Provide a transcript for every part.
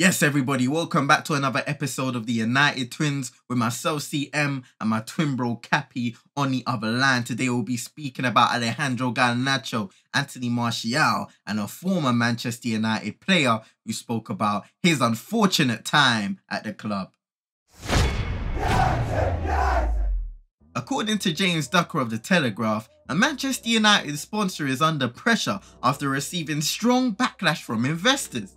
Yes, everybody, welcome back to another episode of the United Twins with myself, CM, and my twin bro, Cappy, on the other line. Today, we'll be speaking about Alejandro Garnacho, Anthony Martial, and a former Manchester United player who spoke about his unfortunate time at the club. According to James Ducker of The Telegraph, a Manchester United sponsor is under pressure after receiving strong backlash from investors.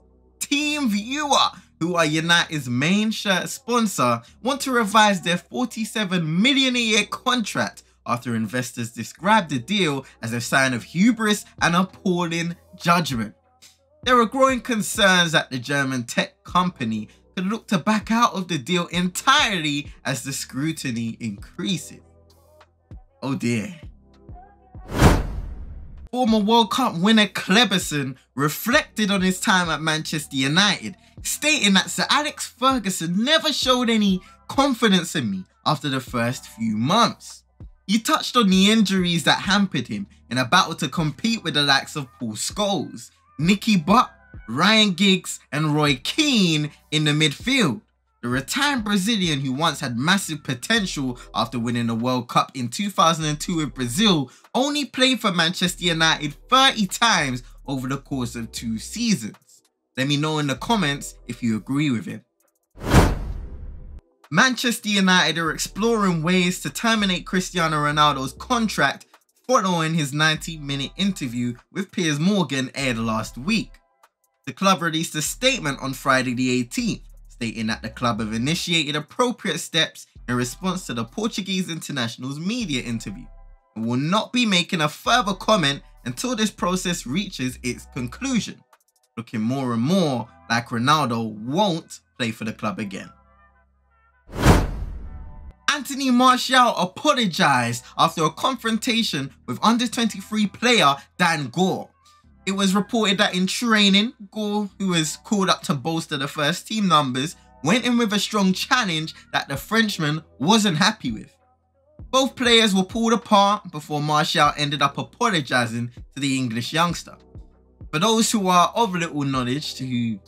Team Viewer, who are United's main shirt sponsor, want to revise their 47 million a year contract after investors described the deal as a sign of hubris and appalling judgment. There are growing concerns that the German tech company could look to back out of the deal entirely as the scrutiny increases. Oh dear. Former World Cup winner Kleberson reflected on his time at Manchester United, stating that Sir Alex Ferguson never showed any confidence in me after the first few months. He touched on the injuries that hampered him in a battle to compete with the likes of Paul Scholes, Nicky Butt, Ryan Giggs, and Roy Keane in the midfield. The retired Brazilian who once had massive potential after winning the World Cup in 2002 with Brazil only played for Manchester United 30 times over the course of two seasons. Let me know in the comments if you agree with him. Manchester United are exploring ways to terminate Cristiano Ronaldo's contract following his 90 minute interview with Piers Morgan aired last week. The club released a statement on Friday the 18th stating that the club have initiated appropriate steps in response to the Portuguese international's media interview and will not be making a further comment until this process reaches its conclusion, looking more and more like Ronaldo won't play for the club again. Anthony Martial apologized after a confrontation with under 23 player Dan Gore. It was reported that in training, Gore, who was called up to bolster the first team numbers, went in with a strong challenge that the Frenchman wasn't happy with. Both players were pulled apart before Martial ended up apologising to the English youngster. For those who are of little knowledge to who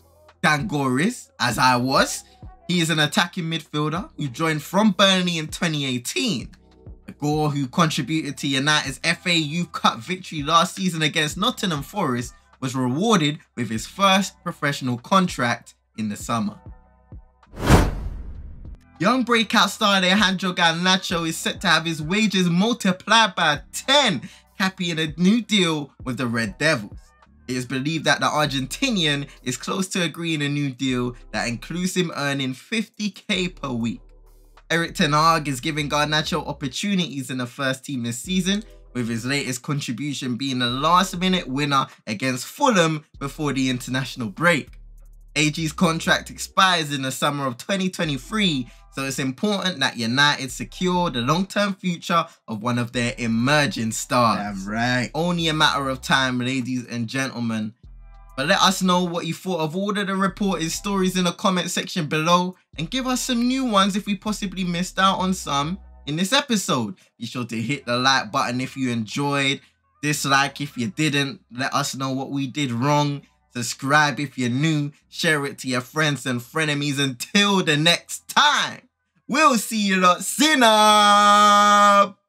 Dan Gore is, as I was, he is an attacking midfielder who joined from Burnley in 2018 Gore, who contributed to United's FA Youth Cup victory last season against Nottingham Forest, was rewarded with his first professional contract in the summer. Young breakout star Alejandro Garnacho is set to have his wages multiplied by 10, capping a new deal with the Red Devils. It is believed that the Argentinian is close to agreeing a new deal that includes him earning 50k per week. Erik Ten Hag is giving Garnacho opportunities in the first team this season, with his latest contribution being a last minute winner against Fulham before the international break. AG's contract expires in the summer of 2023, so it's important that United secure the long-term future of one of their emerging stars. Damn right. Only a matter of time, ladies and gentlemen, but let us know what you thought of all of the reported stories in the comment section below and give us some new ones if we possibly missed out on some in this episode. Be sure to hit the like button if you enjoyed, dislike if you didn't, let us know what we did wrong, subscribe if you're new, share it to your friends and frenemies until the next time. We'll see you lot a bit.